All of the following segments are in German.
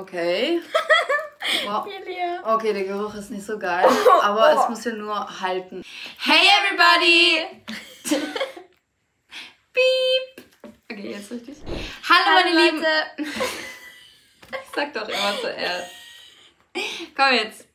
Okay. Wow. Okay, der Geruch ist nicht so geil, aber es muss ja nur halten. Hey everybody! Piep! Okay, jetzt richtig. Hallo meine Lieben! Ich sag doch immer zuerst. Komm jetzt.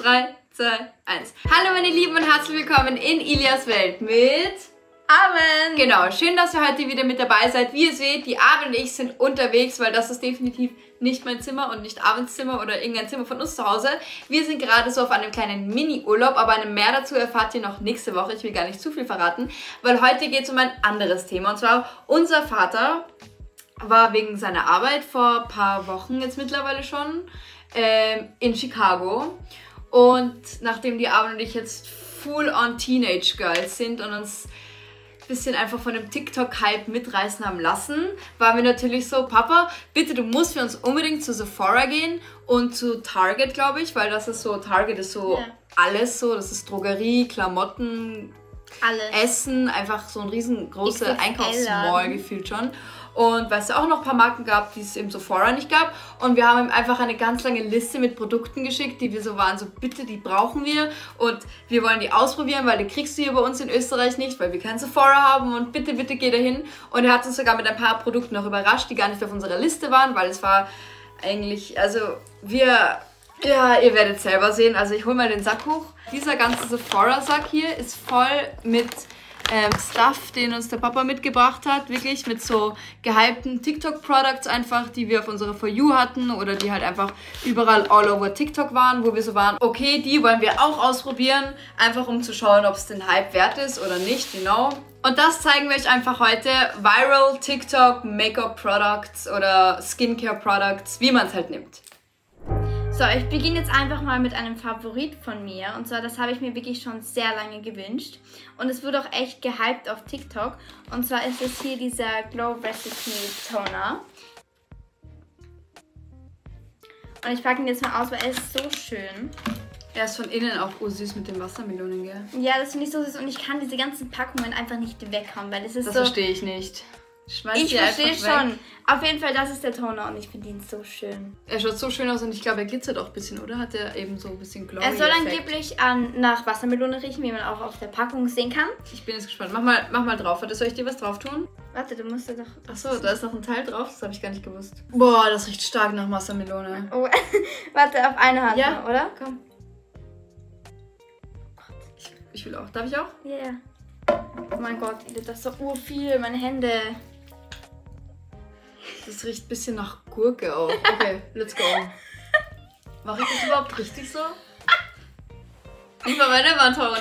3, 2, 1. Hallo meine Lieben und herzlich willkommen in Ilias Welt mit... Amen. Genau, schön, dass ihr heute wieder mit dabei seid. Wie ihr seht, die Armin und ich sind unterwegs, weil das ist definitiv nicht mein Zimmer und nicht Armin's Zimmer oder irgendein Zimmer von uns zu Hause. Wir sind gerade so auf einem kleinen Mini-Urlaub, aber mehr dazu erfahrt ihr noch nächste Woche. Ich will gar nicht zu viel verraten, weil heute geht es um ein anderes Thema. Und zwar unser Vater war wegen seiner Arbeit vor ein paar Wochen jetzt mittlerweile schon ähm, in Chicago. Und nachdem die Armin und ich jetzt full-on Teenage Girls sind und uns bisschen einfach von dem TikTok-Hype mitreißen haben lassen, waren wir natürlich so, Papa, bitte, du musst für uns unbedingt zu Sephora gehen und zu Target, glaube ich, weil das ist so, Target ist so Ja. alles so, das ist Drogerie, Klamotten, Alles. Essen, einfach so ein riesengroßer Einkaufsmall gefühlt schon. Und weil es ja auch noch ein paar Marken gab, die es im Sephora nicht gab. Und wir haben ihm einfach eine ganz lange Liste mit Produkten geschickt, die wir so waren, so bitte, die brauchen wir. Und wir wollen die ausprobieren, weil die kriegst du hier bei uns in Österreich nicht, weil wir kein Sephora haben. Und bitte, bitte geh dahin. Und er hat uns sogar mit ein paar Produkten noch überrascht, die gar nicht auf unserer Liste waren, weil es war eigentlich, also wir, ja, ihr werdet selber sehen. Also ich hole mal den Sack hoch. Dieser ganze Sephora-Sack hier ist voll mit ähm, Stuff, den uns der Papa mitgebracht hat. Wirklich mit so gehypten TikTok-Products einfach, die wir auf unserer For You hatten oder die halt einfach überall all over TikTok waren, wo wir so waren, okay, die wollen wir auch ausprobieren, einfach um zu schauen, ob es den Hype wert ist oder nicht, genau. Und das zeigen wir euch einfach heute. Viral TikTok Make-up Products oder Skincare Products, wie man es halt nimmt. So, ich beginne jetzt einfach mal mit einem Favorit von mir. Und zwar, das habe ich mir wirklich schon sehr lange gewünscht. Und es wird auch echt gehypt auf TikTok. Und zwar ist es hier dieser Glow Recipe Toner. Und ich packe ihn jetzt mal aus, weil er ist so schön. Er ist von innen auch ursüß mit den Wassermelonen, gell? Ja, das finde ich so süß. Und ich kann diese ganzen Packungen einfach nicht weghauen, weil es ist Das so... verstehe ich nicht. Schmeiß Ich verstehe weg. schon. Auf jeden Fall, das ist der Toner und ich finde ihn so schön. Er schaut so schön aus und ich glaube, er glitzert auch ein bisschen, oder? Hat er eben so ein bisschen glowy Er soll Effekt. angeblich ähm, nach Wassermelone riechen, wie man auch auf der Packung sehen kann. Ich bin jetzt gespannt. Mach mal, mach mal drauf. Warte, soll ich dir was drauf tun? Warte, du musst da doch. Achso, da ist noch ein Teil drauf. Das habe ich gar nicht gewusst. Boah, das riecht stark nach Wassermelone. Oh, warte, auf eine Hand, Ja. nur, oder? Komm. Ich, ich will auch. Darf ich auch? Ja, yeah. Oh mein Gott, das ist so urviel, meine Hände. Das riecht ein bisschen nach Gurke auch. Okay, let's go. Mache ich das überhaupt richtig so? Ich verwende mal einen Toner.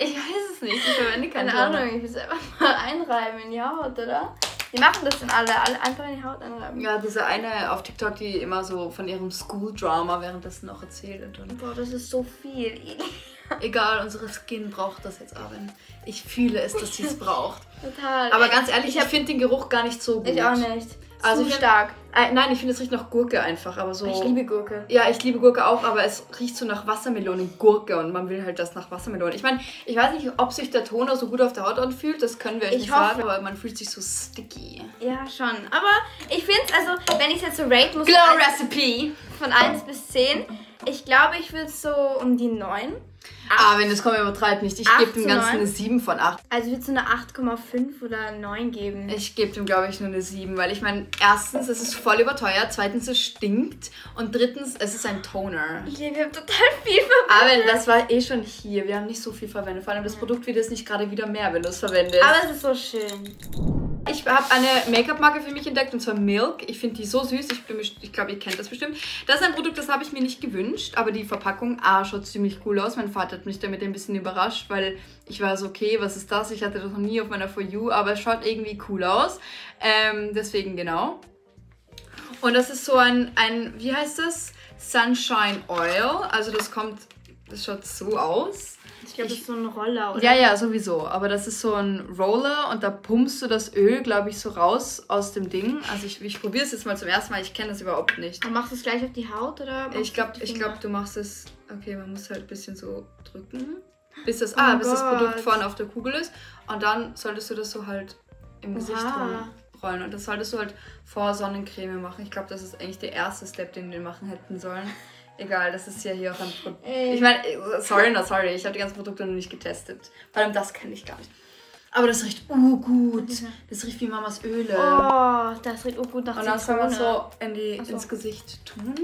Ich weiß es nicht. Ich verwende Keine Toner. Ahnung, ich will es einfach mal einreiben in die Haut, oder? Die machen das dann alle, alle einfach in die Haut einreiben. Ja, diese eine auf TikTok, die immer so von ihrem School-Drama währenddessen noch erzählt. Und Boah, das ist so viel. egal, unsere Skin braucht das jetzt, Arwen. Ich fühle es, dass sie es braucht. Total. Aber ganz ehrlich, ich finde den Geruch gar nicht so gut. ich auch nicht. Also Zu ich- stark. Äh, nein, ich finde, es riecht nach Gurke einfach, aber so... Ich liebe Gurke. Ja, ich liebe Gurke auch, aber es riecht so nach Wassermelonengurke und man will halt das nach Wassermelone. Ich meine, ich weiß nicht, ob sich der Toner so gut auf der Haut anfühlt, das können wir euch Ich nicht hoffe. sagen, aber man fühlt sich so sticky. Ja, schon. Aber ich finde es, also, wenn ich es jetzt so rate, muss Glow ich Recipe! von 1 bis 10. Ich glaube, ich würde so um die 9. Ah, wenn das kommt, übertreibt nicht. Ich gebe dem Ganzen neun? eine 7 von 8. Also ich würde so eine 8,5 oder 9 geben. Ich gebe dem, glaube ich, nur eine 7, weil ich meine, erstens, es ist voll überteuert, zweitens, es stinkt und drittens, es ist ein Toner. Ich liebe total viel verwendet. Aber das war eh schon hier. Wir haben nicht so viel verwendet. Vor allem das Produkt wird jetzt nicht gerade wieder mehr, wenn du es verwendest. Aber es ist so schön. Ich habe eine Make-up-Marke für mich entdeckt und zwar Milk. Ich finde die so süß. Ich, bin ich glaube, ihr kennt das bestimmt. Das ist ein Produkt, das habe ich mir nicht gewünscht, aber die Verpackung ah, schaut ziemlich cool aus. Mein Vater hat mich damit ein bisschen überrascht, weil ich war so, okay, was ist das? Ich hatte das noch nie auf meiner For You, aber es schaut irgendwie cool aus. Ähm, deswegen genau. Und das ist so ein, ein, wie heißt das? Sunshine Oil. Also das kommt, das schaut so aus. Ich glaube, das ist so ein Roller, oder? Ja, ja, sowieso. Aber das ist so ein Roller und da pumpst du das Öl, glaube ich, so raus aus dem Ding. Also ich, ich probiere es jetzt mal zum ersten Mal. Ich kenne das überhaupt nicht. Und machst du es gleich auf die Haut, oder? Ich glaube, ich Finger? glaub, du machst es. Okay, man muss halt ein bisschen so drücken. Bis das, Oh ah, bis das. Produkt vorne auf der Kugel ist. Und dann solltest du das so halt im Gesicht Oha. drum rollen. Und das solltest du halt vor Sonnencreme machen. Ich glaube, das ist eigentlich der erste Step, den wir machen hätten sollen. Egal, das ist ja hier auch ein Produkt. Ich meine, sorry, no, sorry, ich habe die ganzen Produkte noch nicht getestet. Vor allem das kenne ich gar nicht. Aber das riecht uh, gut. Das riecht wie Mamas Öle. Oh, das riecht auch gut nach Und das kann man Zitrone. so, in die, so. ins Gesicht tun.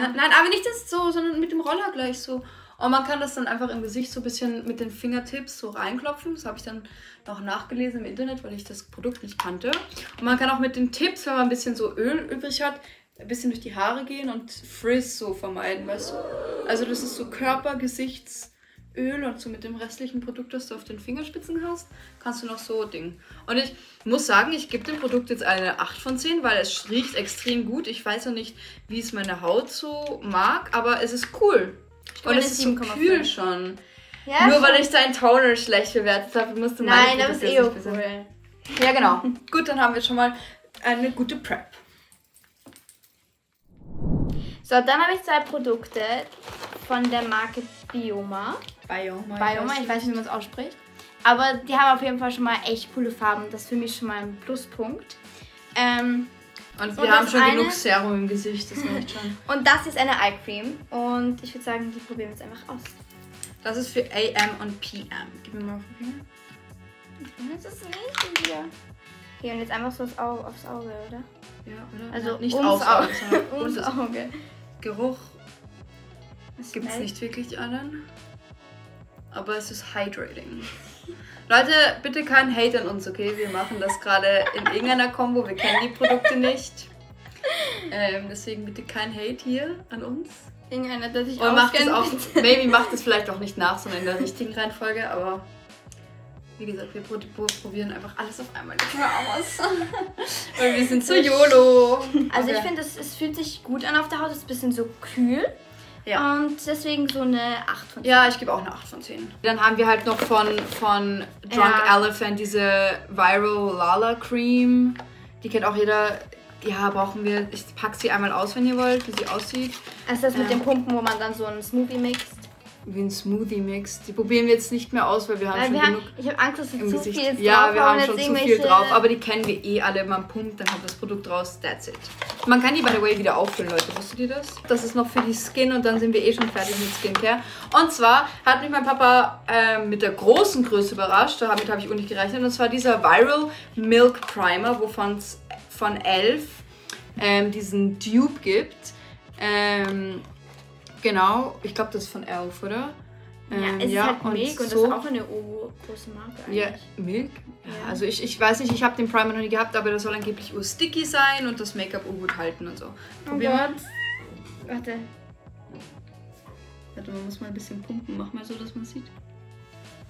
Na- Nein, aber nicht das so, sondern mit dem Roller gleich so. Und man kann das dann einfach im Gesicht so ein bisschen mit den Fingertips so reinklopfen. Das habe ich dann noch nachgelesen im Internet, weil ich das Produkt nicht kannte. Und man kann auch mit den Tipps, wenn man ein bisschen so Öl übrig hat, ein bisschen durch die Haare gehen und Frizz so vermeiden, weißt du? Also das ist so Körper, Gesichtsöl und so mit dem restlichen Produkt, das du auf den Fingerspitzen hast, kannst du noch so Ding. Und ich muss sagen, ich gebe dem Produkt jetzt eine 8 von 10, weil es riecht extrem gut. Ich weiß noch nicht, wie es meine Haut so mag, aber es ist cool. Und es ist so 7,5. kühl schon. Ja, Nur schon. weil ich deinen Toner schlecht bewertet habe, musst du meine Nein, das ist eh cool. Ja, genau. Gut, dann haben wir schon mal eine gute Prep. So, dann habe ich zwei Produkte von der Marke Bioma. Bioma. Bioma, ich weiß nicht, wie man es ausspricht. Aber die haben auf jeden Fall schon mal echt coole Farben. Das ist für mich schon mal ein Pluspunkt. Ähm, Und wir Und haben schon eine- genug Serum im Gesicht, das reicht schon. und das ist eine Eye Cream. Und ich würde sagen, die probieren wir jetzt einfach aus. Das ist für AM und PM. Gib mir mal auf den Finger. Das ist nicht hier. Okay, und jetzt einfach so aufs Auge, aufs Auge oder? Ja, oder? Also Ja, nicht ums aufs Auge. Auge, Ums Auge. Geruch Es gibt es nicht wirklich anderen. Aber es ist hydrating. Leute, bitte kein Hate an uns, okay? Wir machen das gerade in irgendeiner Kombo. Wir kennen die Produkte nicht. Ähm, deswegen bitte kein Hate hier an uns. Irgendeiner, der sich Und macht es auch, maybe macht es vielleicht auch nicht nach, sondern in der richtigen Reihenfolge, aber wie gesagt, wir pro pro probieren einfach alles auf einmal nicht mehr aus. Weil wir sind so YOLO. Also ich Okay. finde, es, es fühlt sich gut an auf der Haut. Es ist ein bisschen so kühl. Ja. Und deswegen so eine 8 von 10. Ja, ich gebe auch eine 8 von 10. Dann haben wir halt noch von, von Drunk Ja. Elephant diese Viral Lala Cream. Die kennt auch jeder. Ja, brauchen wir. Ich pack sie einmal aus, wenn ihr wollt, wie sie aussieht. Also das mit Ja. dem Pumpen, wo man dann so einen Smoothie mixt. Wie ein Smoothie-Mix. Die probieren wir jetzt nicht mehr aus, weil wir haben Weil schon wir haben, genug. ich habe Angst, dass wir zu Gesicht. viel jetzt ja, wir haben schon zu viel drauf, aber die kennen wir eh alle. Man pumpt, dann kommt das Produkt raus, that's it. Man kann die, by the way, wieder auffüllen, Leute. Wusstet ihr das? Das ist noch für die Skin und dann sind wir eh schon fertig mit Skincare. Und zwar hat mich mein Papa ähm, mit der großen Größe überrascht, damit habe ich auch nicht gerechnet. Und zwar dieser Viral Milk Primer, wovon es von Elf ähm, diesen Dupe gibt. Ähm, genau, ich glaube, das ist von Elf, oder? Ja, Ähm, es ist halt Milk und, so- das ist auch eine Obo große Marke eigentlich. ja, Milk? Ja. Ja. Also ich, ich weiß nicht, ich habe den Primer noch nie gehabt, aber das soll angeblich sticky sein und das Make-up ur gut halten und so. Oh Probier mal. Gott. Warte. Warte, man muss mal ein bisschen pumpen. Mach mal so, dass man sieht.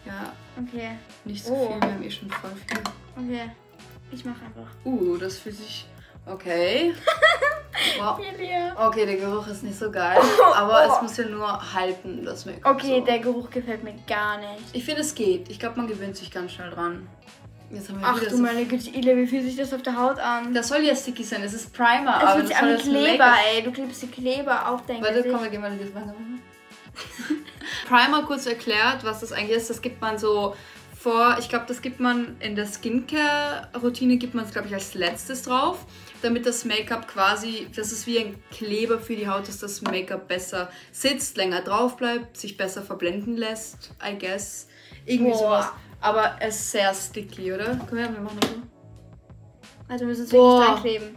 Ja, Okay. nicht so Oh. viel, wir haben eh schon voll viel. Okay. Ich mach einfach. Uh, das fühlt sich... Okay. wow. Okay, der Geruch ist nicht so geil, aber es muss ja nur halten, das Make-up. Okay, so. der Geruch gefällt mir gar nicht. Ich finde, es geht. Ich glaube, man gewöhnt sich ganz schnell dran. Ach du so meine Güte, Ile, wie fühlt sich das auf der Haut an? Das soll ja sticky sein, es ist Primer, Es aber das soll das Kleber, ey. Du klebst die Kleber auf dein Warte, Gesicht. komm, wir gehen mal das machen. Primer kurz erklärt, was das eigentlich ist. Das gibt man so vor, ich glaube, das gibt man in der Skincare-Routine, gibt man es, glaube ich, als letztes drauf, damit das Make-up quasi, das ist wie ein Kleber für die Haut, dass das Make-up besser sitzt, länger drauf bleibt, sich besser verblenden lässt, I guess. Irgendwie Boah. sowas. Aber es ist sehr sticky, oder? Komm her, wir machen das so. Also wir müssen es wirklich dran kleben.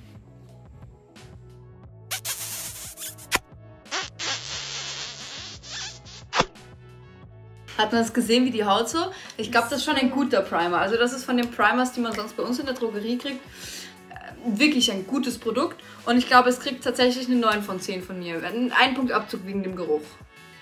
Hat man das gesehen, wie die Haut so? Ich glaube, das ist schon ein guter Primer. Also das ist von den Primers, die man sonst bei uns in der Drogerie kriegt, wirklich ein gutes Produkt. Und ich glaube, es kriegt tatsächlich eine 9 von 10 von mir. Ein Punkt Abzug wegen dem Geruch.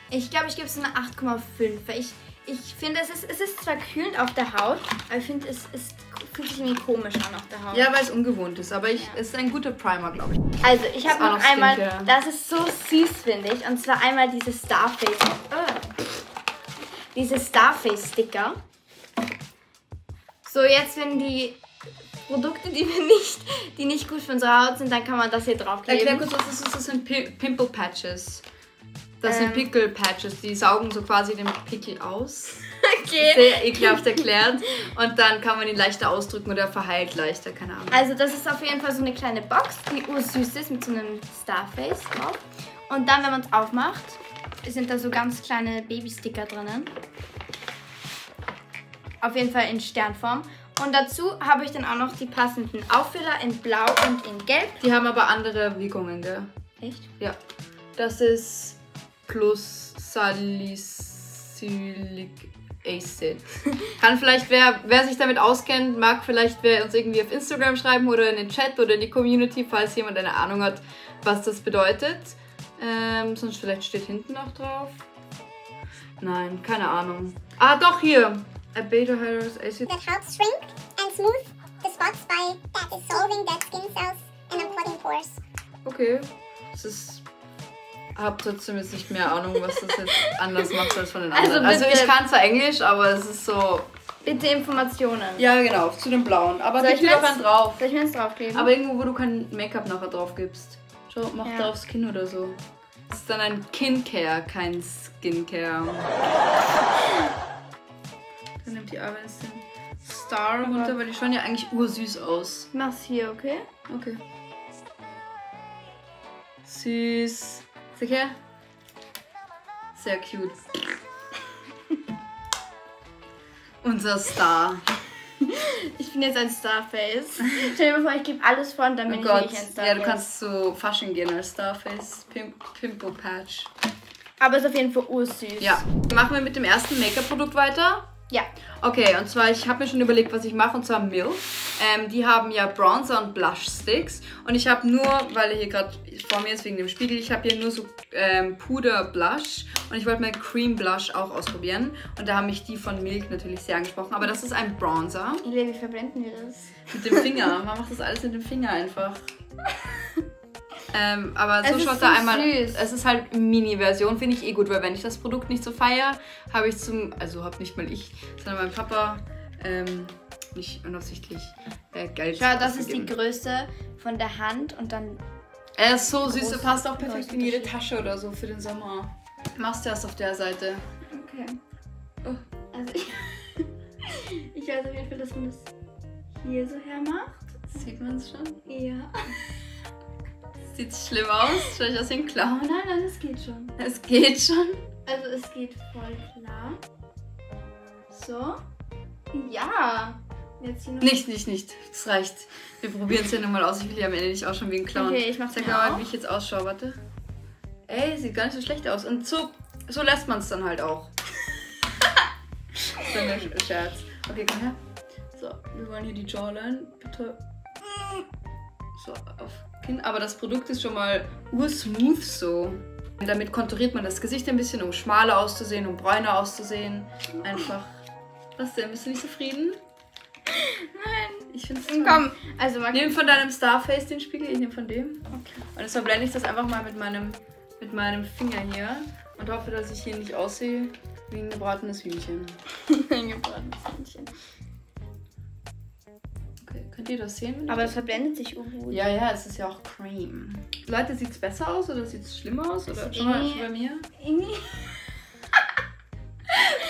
Ich glaube, ich gebe es eine 8,5. Weil ich, ich finde, es ist, es ist zwar kühlend auf der Haut, aber ich finde, es, es fühlt sich irgendwie komisch an auf der Haut. Ja, weil es ungewohnt ist. Aber ich, Ja. es ist ein guter Primer, glaube ich. Also, ich Ist habe noch noch einmal, Skincare. das ist so süß, finde ich. Und zwar einmal diese Starface. Äh, diese Starface-Sticker. So, jetzt, wenn die Produkte, die wir nicht, die nicht gut für unsere Haut sind, dann kann man das hier draufkleben. Erklär kurz, was das ist. Das sind Pi Pimple Patches. Das Ähm. sind Pickle Patches. Die saugen so quasi den Pickel aus. Okay. Sehr ekelhaft erklärt. Und dann kann man ihn leichter ausdrücken oder verheilt leichter, keine Ahnung. Also das ist auf jeden Fall so eine kleine Box, die ursüß ist mit so einem Starface drauf. Und dann, wenn man es aufmacht, sind da so ganz kleine Babysticker drinnen. Auf jeden Fall in Sternform. Und dazu habe ich dann auch noch die passenden Auffüller in Blau und in Gelb. Die haben aber andere Wirkungen, gell? Echt? Ja. Das ist plus salicylic acid. Kann vielleicht, wer, wer sich damit auskennt, mag vielleicht wer uns irgendwie auf Instagram schreiben oder in den Chat oder in die Community, falls jemand eine Ahnung hat, was das bedeutet. Ähm, sonst vielleicht steht hinten noch drauf. Nein, keine Ahnung. Ah, doch, hier. A beta hydrous acid. that helps shrink and smooth the spots by dissolving dead skin cells and unplugging pores. Okay. Das ist. Hab trotzdem jetzt nicht mehr Ahnung, was das jetzt anders macht als von den Also anderen. Also, bitte- ich kann zwar Englisch, aber es ist so. Bitte Informationen. Ja, genau, zu den blauen. Aber Soll ich mir's- einen drauf. Soll ich mir draufkleben? Aber irgendwo, wo du kein Make-up nachher drauf gibst. Schau, mach Ja. da aufs Kinn oder so. Das ist dann ein Kin-Care, kein Skincare. Dann nimmt die den Star runter, weil die schauen ja eigentlich ursüß aus. Mach's hier, okay? Okay. Süß. Sag her. Sehr cute. Unser Star. Ich bin jetzt ein Starface. Stell dir mal vor, ich gebe alles von, dann Oh ich Gott. wirklich ein Starface. Ja, du kannst zu Fasching gehen als Starface. Pim Pimple Patch. Aber ist auf jeden Fall ursüß. Ja. Machen wir mit dem ersten Make-up-Produkt weiter. Ja. Okay, und zwar, ich habe mir schon überlegt, was ich mache, und zwar Milk. Ähm, die haben ja Bronzer und Blush Sticks. Und ich habe nur, weil er hier gerade vor mir ist wegen dem Spiegel, ich habe hier nur so ähm, Puder Blush. Und ich wollte mal Cream Blush auch ausprobieren. Und da haben mich die von Milk natürlich sehr angesprochen. Aber das ist ein Bronzer. Ile, wie verblenden wir das? Mit dem Finger. Man macht das alles mit dem Finger einfach. Ähm, aber so Es ist schaut so er einmal. süß. Es ist halt Mini-Version, finde ich eh gut, weil wenn ich das Produkt nicht so feiere, habe ich zum. Also habe nicht mal ich, sondern mein Papa ähm, nicht unabsichtlich äh, Geld Schau, das ist die. Größe von der Hand und dann. Er ist so süß, er passt auch perfekt in jede. Tasche oder so für den Sommer. Machst du erst auf der Seite. Okay. Oh. Also ich, ich weiß auf jeden Fall, dass man das hier so hermacht. Sieht man es schon? Ja. Sieht schlimm aus? Soll ich aus den Oh Klauen? nein, nein, das geht schon. Es geht schon. Also es geht voll klar. So. Ja. Jetzt hier noch. Nicht, nicht, nicht. Das reicht. Wir probieren es ja nochmal aus. Ich will ja am Ende nicht ausschauen wie ein Clown. Okay, ich mach's Sag mal wie ich jetzt ausschaue. Warte. Ey, sieht gar nicht so schlecht aus. Und so, so lässt man es dann halt auch. das ist ein Sch- Scherz. Okay, komm her. So, wir wollen hier die Jawline. Bitte. So, auf Kinn. Aber das Produkt ist schon mal ursmooth so. Und damit konturiert man das Gesicht ein bisschen, um schmaler auszusehen, um bräuner auszusehen. Einfach. Was denn? Bist du nicht zufrieden? Nein. Ich finde es Komm, also mal Nimm von deinem Starface den Spiegel, ich nehme von dem. Und jetzt verblende ich das einfach mal mit meinem, mit meinem Finger hier und hoffe, dass ich hier nicht aussehe wie ein gebratenes Hühnchen. ein gebratenes Hähnchen. Könnt ihr das sehen? Aber es verblendet sich gut. ja, ja, es ist ja auch Cream. Leute, sieht es besser aus oder sieht es schlimmer aus? Oder schon mal bei mir? Irgendwie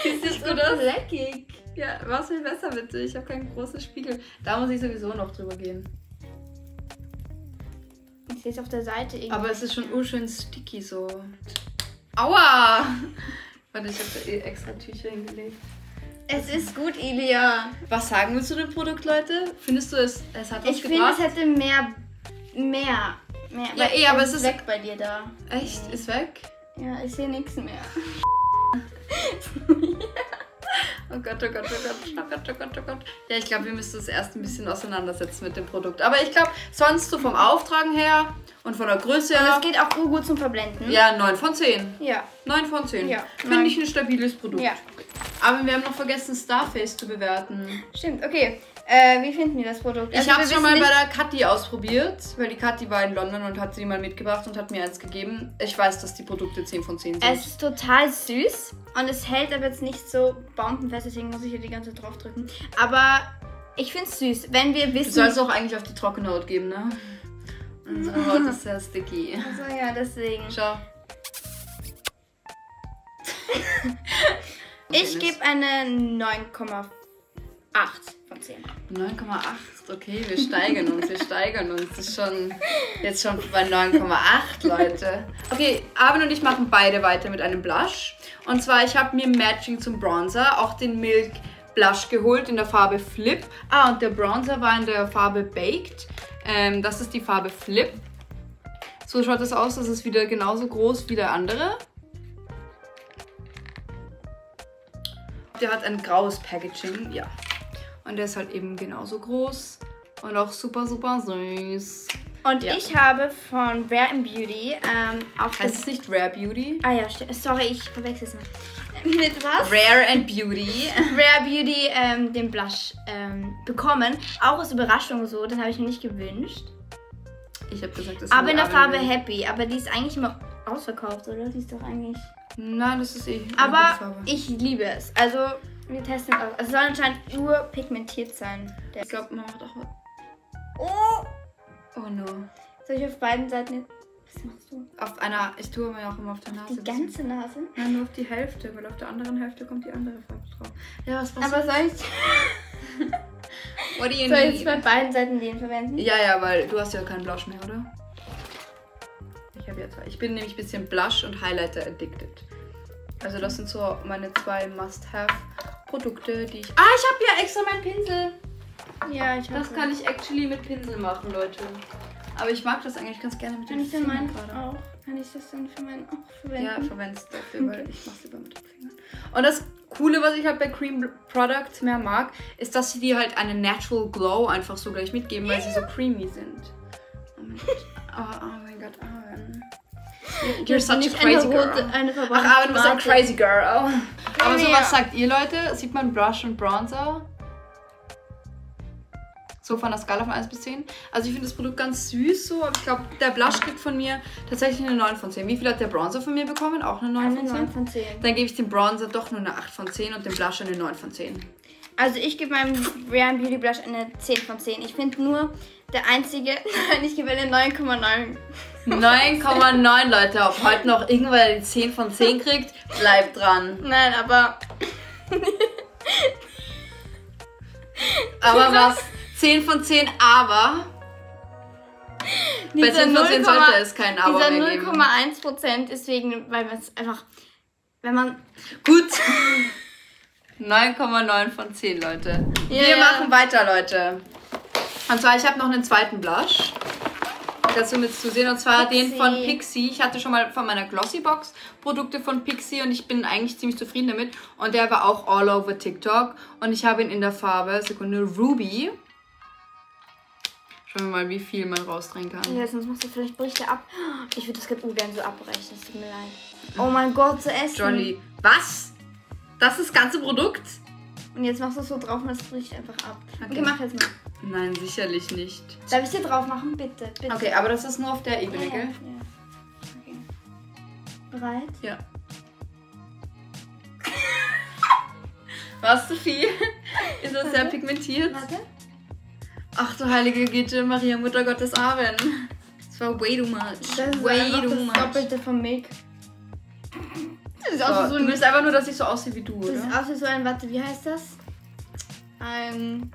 Sieht es so gut aus? leckig. Ja, mach's mir besser bitte. Ich habe keinen großen Spiegel. Da muss ich sowieso noch drüber gehen. Ich sehe es auf der Seite irgendwie. Aber es ist schon urschön sticky so. Aua! Warte, ich habe da eh extra Tücher hingelegt. Es ist gut, Ilia. Was sagen wir zu dem Produkt, Leute? Findest du es, es hat was Ich finde, es gebracht? hätte mehr. Mehr. mehr Ja, eh, aber es ist weg bei dir da. Echt? Ist weg? Ja, ich sehe nichts mehr. Oh Gott, oh Gott, oh Gott, oh Gott, oh Gott, oh Gott. Ja, ich glaube, wir müssen uns erst ein bisschen auseinandersetzen mit dem Produkt. Aber ich glaube, sonst so vom Auftragen her und von der Größe Aber her. es geht auch gut zum Verblenden. Ja, 9 von 10. Ja. 9 von 10. Ja, Finde ich ein stabiles Produkt. Ja. Aber wir haben noch vergessen, Starface zu bewerten. Stimmt, okay. Äh, wie finden wir das Produkt? Ich Also, habe wir es schon mal bei der Kathi ausprobiert, weil die Kathi war in London und hat sie mal mitgebracht und hat mir eins gegeben. Ich weiß, dass die Produkte 10 von 10 sind. Es ist total süß und es hält aber jetzt nicht so bombenfest, deswegen muss ich hier die ganze Zeit drauf drücken. Aber ich finde es süß. Wenn wir Du wissen. sollst auch eigentlich auf die trockene Haut geben, ne? Unsere Haut ist sehr sticky. Also ja, deswegen. Schau. Ich gebe eine 9,8 von 10. 9,8, okay, wir steigern uns, wir steigern uns. Das ist schon jetzt schon bei 9,8, Leute. Okay, Arvin und ich machen beide weiter mit einem Blush. Und zwar, ich habe mir Matching zum Bronzer auch den Milk Blush geholt in der Farbe Flip. Ah, und der Bronzer war in der Farbe Baked. Ähm, das ist die Farbe Flip. So schaut es aus, das ist wieder genauso groß wie der andere. Der hat ein graues Packaging, ja. Und der ist halt eben genauso groß und auch super, super süß. Und Ja. ich habe von Rare and Beauty ähm, auf Heißt es nicht Rare Beauty? Ah ja, sorry, ich verwechsel es mal. Mit was? Rare and Beauty. Rare Beauty ähm, den Blush ähm, bekommen. Auch aus Überraschung so, den habe ich mir nicht gewünscht. Ich habe gesagt, das Aber in der Farbe. Happy. Aber die ist eigentlich immer ausverkauft, oder? Die ist doch eigentlich. Nein, das ist eh. Aber ich liebe es. Also, wir testen es aus. Also, es soll anscheinend nur pigmentiert sein. Ich glaube, man macht auch. oh! Oh no. Soll ich auf beiden Seiten jetzt. Was machst du? Auf einer. Ich tue mir auch immer auf der Nase. Die ganze Nase? Nein, nur auf die Hälfte, weil auf der anderen Hälfte kommt die andere Farbe drauf. Ja, was was? Aber soll ich, What do you soll ich jetzt bei beiden Seiten den verwenden? Ja, ja, weil du hast ja keinen Blush mehr, oder? Ich habe ja zwei. Ich bin nämlich ein bisschen Blush und Highlighter addicted. Also das sind so meine zwei Must-Have-Produkte, die ich... Ah, ich habe ja extra meinen Pinsel. Ja, ich Das hoffe. kann ich actually mit Pinsel machen, Leute. Aber ich mag das eigentlich ganz gerne mit Kann den ich dann Fingern meinen gerade. auch? Kann ich das dann für meinen auch Ja, verwenden? verwend's dafür, weil ich mach's lieber mit den Fingern. Und das Coole, was ich halt bei Cream Products mehr mag, ist, dass sie dir halt einen Natural Glow einfach so gleich mitgeben, weil sie so creamy sind. Oh mein Gott. Oh, oh mein Gott, Aaron. You're such a crazy eine rote, girl. eine Ach, Aaron, du bist ein Tomate. crazy girl. Aber so, was sagt ihr, Leute? Sieht man Brush und Bronzer? So von der Skala von 1 bis 10. Also ich finde das Produkt ganz süß so, aber ich glaube, der Blush kriegt von mir tatsächlich eine 9 von 10. Wie viel hat der Bronzer von mir bekommen? Auch eine 9 Eine von 10? 9 von 10. Dann gebe ich dem Bronzer doch nur eine 8 von 10 und dem Blush eine 9 von 10. Also ich gebe meinem Rare Beauty Blush eine 10 von 10. Ich finde nur der einzige, nein, ich gebe eine 9,9. 9,9 Leute, ob heute noch irgendwer die 10 von 10 kriegt, bleibt dran. Nein, aber Aber was? 10 von 10, aber bei dieser 10 von 10 0,1 sollte es kein Aber dieser mehr geben. 0,1% ist wegen, weil man es einfach, wenn man, Gut. 9,9 von 10, Leute. Ja, Wir machen weiter, Leute. Und zwar, ich habe noch einen zweiten Blush. Dazu mit zu sehen, und zwar den Pixi. von Pixie. Ich hatte schon mal von meiner Glossy-Box Produkte von Pixie und ich bin eigentlich ziemlich zufrieden damit. Und der war auch all over TikTok. Und ich habe ihn in der Farbe, Sekunde, Ruby. Schauen wir mal, wie viel man rausdrehen kann. ja, sonst machst du vielleicht bricht er ab. Ich würde das gerade ungern so abbrechen, es tut mir leid. Oh mein Gott, zu essen. Jolly. Was? Das ist das ganze Produkt? Und jetzt machst du es so drauf und es bricht einfach ab. Okay, Okay. mach jetzt mal. Nein, sicherlich nicht. Darf ich dir drauf machen? Bitte, bitte. Okay, aber das ist nur auf der Ebene, Ja, gell? ja. Okay. Bereit? Ja. Was, Sophie? Ist das sehr pigmentiert? Warte. Ach du heilige Güte, Maria, Mutter Gottes Abend. Das war way too much. Das ist way too das much. Doppelte vom Milk. Das ist So, auch so du ein... willst einfach nur, dass ich so aussehe wie du, Das ist oder? auch so ein... Warte, wie heißt das? Ein...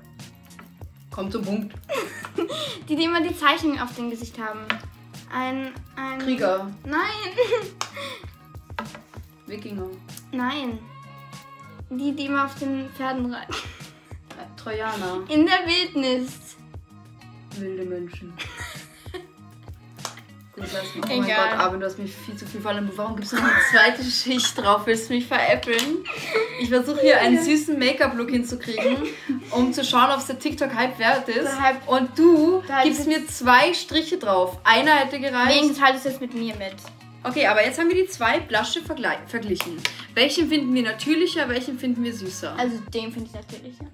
Komm zum Punkt. Die, die immer die Zeichnungen auf dem Gesicht haben. Ein... ein Krieger, Nein. Wikinger, Nein. Die, die immer auf den Pferden reiten. äh, Trojaner, In der Wildnis. wilde Menschen. Gut, lass mal. Oh mein Egal. Gott, Abend, du hast mich viel zu viel fallen. Warum gibst du noch eine zweite Schicht drauf? Willst du mich veräppeln? Ich versuche hier einen süßen Make-up-Look hinzukriegen, um zu schauen, ob es der TikTok-Hype wert ist. Hype- Und du Hype gibst mir zwei Striche drauf. Einer hätte gereicht. Wegen teilst du es mit mir mit. Okay, aber jetzt haben wir die zwei Blusche verglichen. Welchen finden wir natürlicher, welchen finden wir süßer? Also den finde ich natürlich, ja.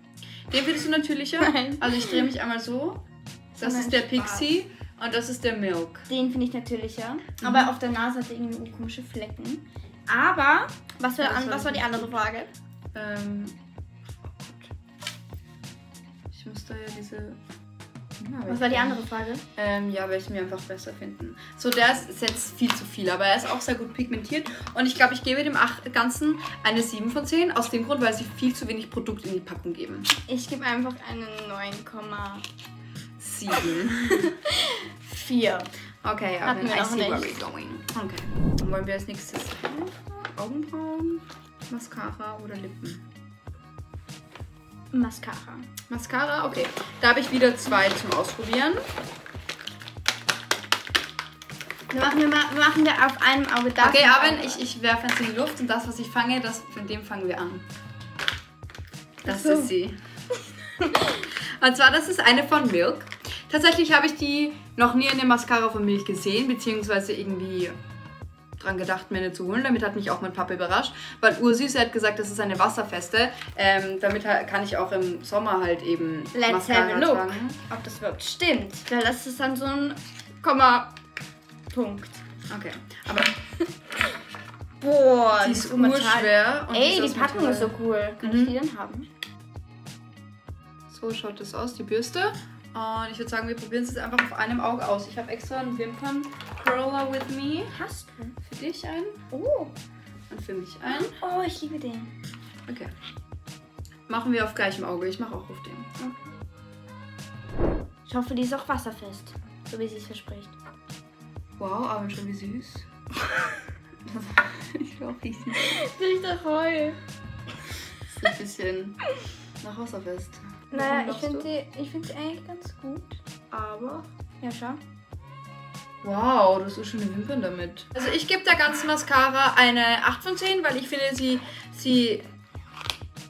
Den findest du natürlicher? Nein. Also ich drehe mich einmal so. Das Nein, ist der Spaß. Und das ist der Milk. Den finde ich natürlicher. Mhm. Aber auf der Nase hat er irgendwie komische Flecken. Aber, was war, an, was war die andere Frage? Ähm. Ich muss da ja diese aber Was war die andere Frage? Ähm, ja, weil ich mir einfach besser finden. So, der ist, jetzt viel zu viel, aber er ist auch sehr gut pigmentiert. Und ich glaube, ich gebe dem Ganzen eine 7 von 10. Aus dem Grund, weil sie viel zu wenig Produkt in die Packung geben. Ich gebe einfach eine 9,4. 7. Okay, aber Hatten wir I noch see where we're going. Okay. Dann wollen wir als nächstes Augenbrauen, Mascara oder Lippen? Mascara. Mascara, okay. Da habe ich wieder zwei zum Ausprobieren. Wir machen, wir, ma- machen wir auf einem Auge das. Okay, auf- ich, ich werfe jetzt in die Luft und das, was ich fange, das, mit dem fangen wir an. Das so. ist sie. Und zwar, das ist eine von Milk. Tatsächlich habe ich die noch nie in der Mascara von Milk gesehen, beziehungsweise irgendwie dran gedacht, mir eine zu holen. Damit hat mich auch mein Papa überrascht, weil Ursi sie hat gesagt, das ist eine wasserfeste. Ähm, damit kann ich auch im Sommer halt eben Let's Mascara have a look. tragen. Ob das überhaupt stimmt. Weil das ist dann so ein Komma-Punkt. Okay, aber Boah, die ist urschwer. Ey, die aus Packung ist so cool. Kann Mhm. ich die dann haben? So schaut das aus, die Bürste. Und ich würde sagen, wir probieren es jetzt einfach auf einem Auge aus. Ich habe extra einen Wimpern-Curler with me. Hast du? Für dich einen Oh. und für mich einen. Oh, ich liebe den. Okay. Machen wir auf gleichem Auge. Ich mache auch auf dem. Ich hoffe, die ist auch wasserfest. So wie sie es verspricht. Wow, aber schon wie süß. ich will auch riechen. Riecht nach Heu. Ist ein bisschen nach wasserfest. Naja, ich finde sie eigentlich ganz gut. Aber. Ja, schau. Wow, du hast so schöne Wimpern damit. Also ich gebe der ganzen Mascara eine 8 von 10, weil ich finde, sie, sie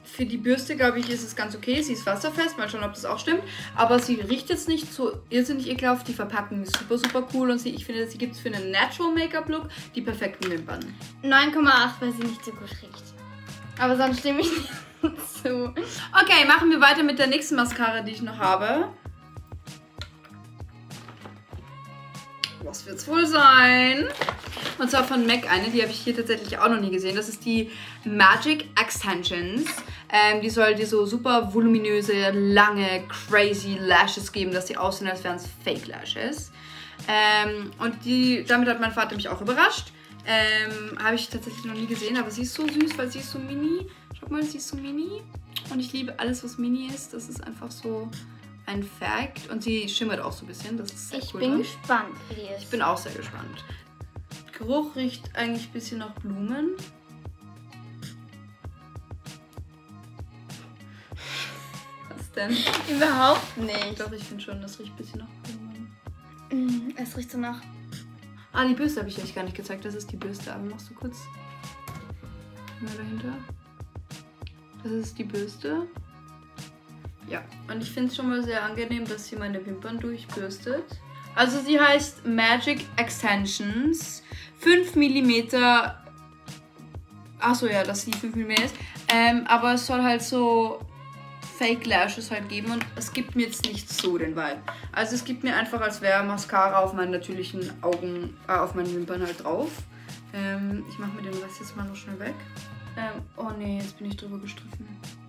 für die Bürste, glaube ich, ist es ganz okay. Sie ist wasserfest, mal schauen, ob das auch stimmt. Aber sie riecht jetzt nicht so irrsinnig ekelhaft. Die Verpackung ist super, super cool. Und sie, ich finde, sie gibt es für einen Natural Make-up-Look die perfekten Wimpern. 9,8, weil sie nicht so gut riecht. Aber sonst stimme ich nicht zu. Okay, machen wir weiter mit der nächsten Mascara, die ich noch habe. Was wird's wohl sein? Und zwar von MAC eine, die habe ich hier tatsächlich auch noch nie gesehen. Das ist die Magic Extensions. Ähm, die soll dir so super voluminöse, lange, crazy Lashes geben, dass die aussehen, als wären es Fake Lashes. Ähm, und die, damit hat mein Vater mich auch überrascht. Ähm, habe ich tatsächlich noch nie gesehen, aber sie ist so süß, weil sie ist so mini. Schaut mal, sie ist so mini. Und ich liebe alles, was mini ist. Das ist einfach so ein Fact. Und sie schimmert auch so ein bisschen. Das ist sehr Ich cool bin dran. gespannt, wie die ist. Ich bin auch sehr gespannt. Geruch riecht eigentlich ein bisschen nach Blumen. Was denn? überhaupt nicht. Doch, ich finde schon, das riecht ein bisschen nach Blumen. Mm, Es riecht so nach. Ah, die Bürste habe ich euch gar nicht gezeigt. Das ist die Bürste. Aber machst du kurz mehr dahinter? Das ist die Bürste. Ja, und ich finde es schon mal sehr angenehm, dass sie meine Wimpern durchbürstet. Also sie heißt Magic Extensions. 5 mm. Achso, ja, dass sie 5 mm ist. Ähm, aber es soll halt so Fake Lashes halt geben und es gibt mir jetzt nicht so den Vibe. Also es gibt mir einfach, als wäre Mascara auf meinen natürlichen Augen, äh, auf meinen Wimpern halt drauf. Ähm, ich mache mir den Rest jetzt mal noch schnell weg. Ähm, oh nee, jetzt bin ich drüber gestriffen.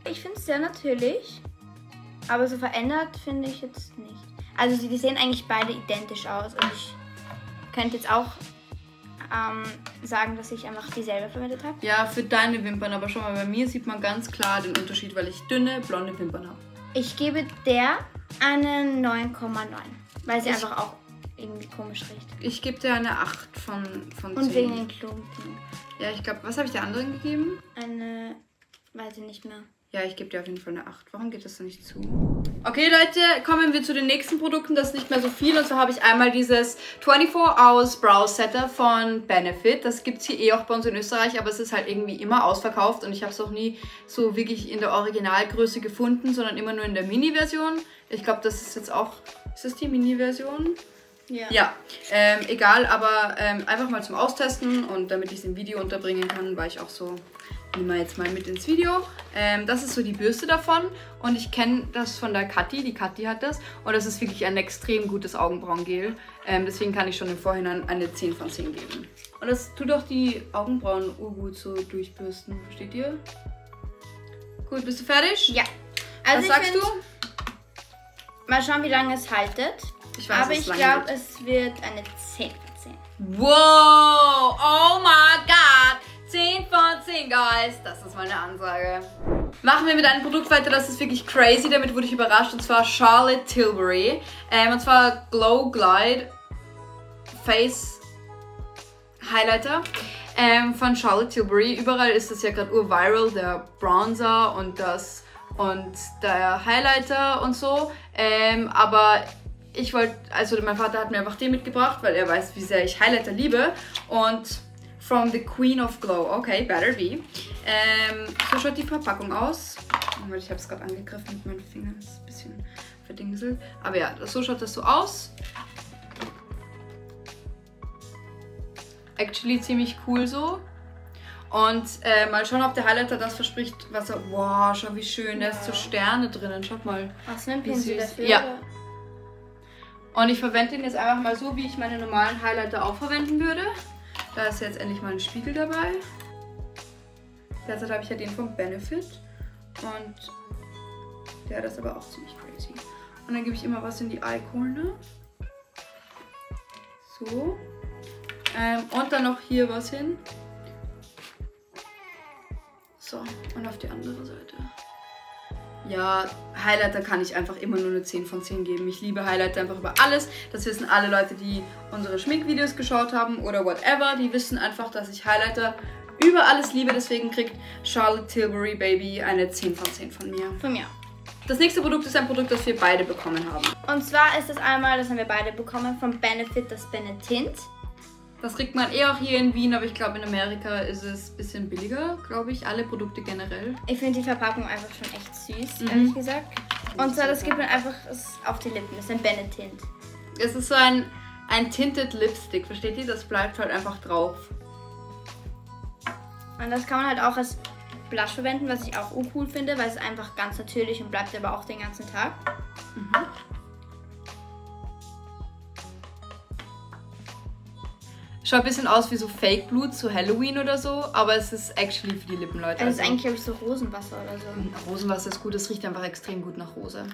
Ich finde es sehr natürlich. Aber so verändert finde ich jetzt nicht. Also die sehen eigentlich beide identisch aus. Und ich könnte jetzt auch ähm, sagen, dass ich einfach dieselbe verwendet habe. Ja, für deine Wimpern, aber schau mal, bei mir sieht man ganz klar den Unterschied, weil ich dünne, blonde Wimpern habe. Ich gebe der eine 9,9. Weil sie Ich- einfach auch irgendwie komisch riecht. Ich gebe dir eine 8 von, von 10. Und wegen den Klumpen. Ja, ich glaube, was habe ich der anderen gegeben? Eine, weiß ich nicht mehr. Ja, ich gebe dir auf jeden Fall eine 8. Warum geht das da nicht zu? Okay, Leute, kommen wir zu den nächsten Produkten. Das ist nicht mehr so viel. Und zwar habe ich einmal dieses 24 Hours Brow Setter von Benefit. Das gibt es hier eh auch bei uns in Österreich, aber es ist halt irgendwie immer ausverkauft. Und ich habe es auch nie so wirklich in der Originalgröße gefunden, sondern immer nur in der Mini-Version. Ich glaube, das ist jetzt auch... Ist das die Mini-Version? Ja. Ja, ähm, egal, aber ähm, einfach mal zum Austesten und damit ich es im Video unterbringen kann, war ich auch so, nehmen wir jetzt mal mit ins Video. Ähm, das ist so die Bürste davon und ich kenne das von der Kathi, die Kathi hat das und das ist wirklich ein extrem gutes Augenbrauengel. Ähm, deswegen kann ich schon im Vorhinein eine 10 von 10 geben. Und das tut auch die Augenbrauen urgut so durchbürsten, versteht ihr? Gut, bist du fertig? Ja. Also Was sagst find, du? Mal schauen, wie lange es haltet. Ich weiß, Aber es ich glaube, es wird eine 10 von 10. Wow! Oh my god! 10 von 10, guys. Das ist meine Ansage. Machen wir mit einem Produkt weiter, das ist wirklich crazy. Damit wurde ich überrascht. Und zwar Charlotte Tilbury. Ähm, und zwar Glow Glide Face Highlighter. Ähm, von Charlotte Tilbury. Überall ist das ja gerade urviral, der Bronzer und das und der Highlighter und so. Ähm, aber ich wollte, also mein Vater hat mir einfach den mitgebracht, weil er weiß, wie sehr ich Highlighter liebe. Und from the Queen of Glow, okay, better be. Ähm, so schaut die Verpackung aus. Oh, Ich habe es gerade angegriffen mit meinen Fingern, das ist ein bisschen verdingselt. Aber ja, so schaut das so aus. Actually ziemlich cool so. Und äh, mal schauen, ob der Highlighter das verspricht, was er. Wow, schau wie schön, da ist so Sterne drinnen. Schaut mal. Was nimmt süß. dafür? Ja. Und ich verwende ihn jetzt einfach mal so, wie ich meine normalen Highlighter auch verwenden würde. Da ist jetzt endlich mal ein Spiegel dabei. Derzeit habe ich ja den vom Benefit. Und der ist aber auch ziemlich crazy. Und dann gebe ich immer was in die Eye. So. Ähm, und dann noch hier was hin. So, und auf die andere Seite. Ja, Highlighter kann ich einfach immer nur eine 10 von 10 geben. Ich liebe Highlighter einfach über alles. Das wissen alle Leute, die unsere Schminkvideos geschaut haben oder whatever. Die wissen einfach, dass ich Highlighter über alles liebe. Deswegen kriegt Charlotte Tilbury Baby eine 10 von 10 von mir. Von mir. Das nächste Produkt ist ein Produkt, das wir beide bekommen haben. Und zwar ist das einmal, das haben wir beide bekommen, vom Benefit das Benetint. Das kriegt man eh auch hier in Wien, aber ich glaube in Amerika ist es ein bisschen billiger, glaube ich. Alle Produkte generell. Ich finde die Verpackung einfach schon echt süß, Mhm. ehrlich gesagt. Und zwar, das gibt man einfach auf die Lippen. Das ist ein Benetint. Es ist so ein, ein Tinted Lipstick, versteht ihr? Das bleibt halt einfach drauf. Und das kann man halt auch als Blush verwenden, was ich auch cool finde, weil es einfach ganz natürlich und bleibt aber auch den ganzen Tag. Schaut ein bisschen aus wie so Fake Blut zu Halloween oder so, aber es ist actually für die Lippen, Leute. Also es ist eigentlich, glaube ich, so Rosenwasser oder so. Rosenwasser ist gut, es riecht einfach extrem gut nach Rose.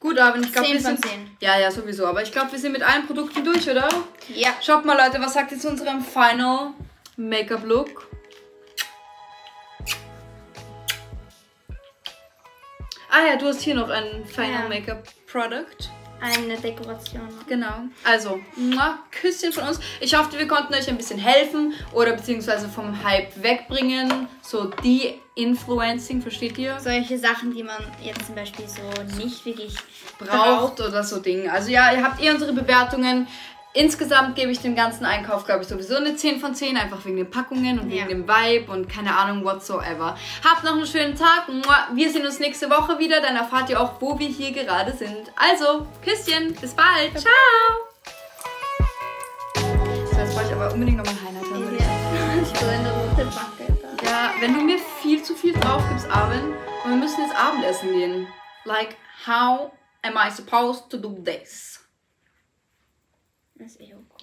Gut, aber ich glaube, 10 wir sind. 10. Ja, ja, sowieso. Aber ich glaube, wir sind mit allen Produkten durch, oder? Ja. Schaut mal, Leute, was sagt ihr zu unserem Final Make-up-Look? Ah ja, du hast hier noch ein Final Ja. Make-up-Product. Eine Dekoration. Genau. Also, mua, Küsschen von uns. Ich hoffe, wir konnten euch ein bisschen helfen oder beziehungsweise vom Hype wegbringen. So de-influencing, versteht ihr? Solche Sachen, die man jetzt zum Beispiel so nicht wirklich braucht oder so Dinge. Also ja, ihr habt eh unsere Bewertungen. Insgesamt gebe ich dem ganzen Einkauf, glaube ich, sowieso eine 10 von 10, einfach wegen den Packungen und wegen Ja. dem Vibe und keine Ahnung, whatsoever. Habt noch einen schönen Tag. Wir sehen uns nächste Woche wieder, dann erfahrt ihr auch, wo wir hier gerade sind. Also, Küsschen, bis bald. Ciao. So, jetzt brauche ich aber unbedingt noch mal einen Highlighter. würde ich so eine rote Backe da. Ja, wenn du mir viel zu viel drauf gibst, Arvin, und wir müssen jetzt Abendessen gehen. Like, how am I supposed to do this? Das ist eh uncool.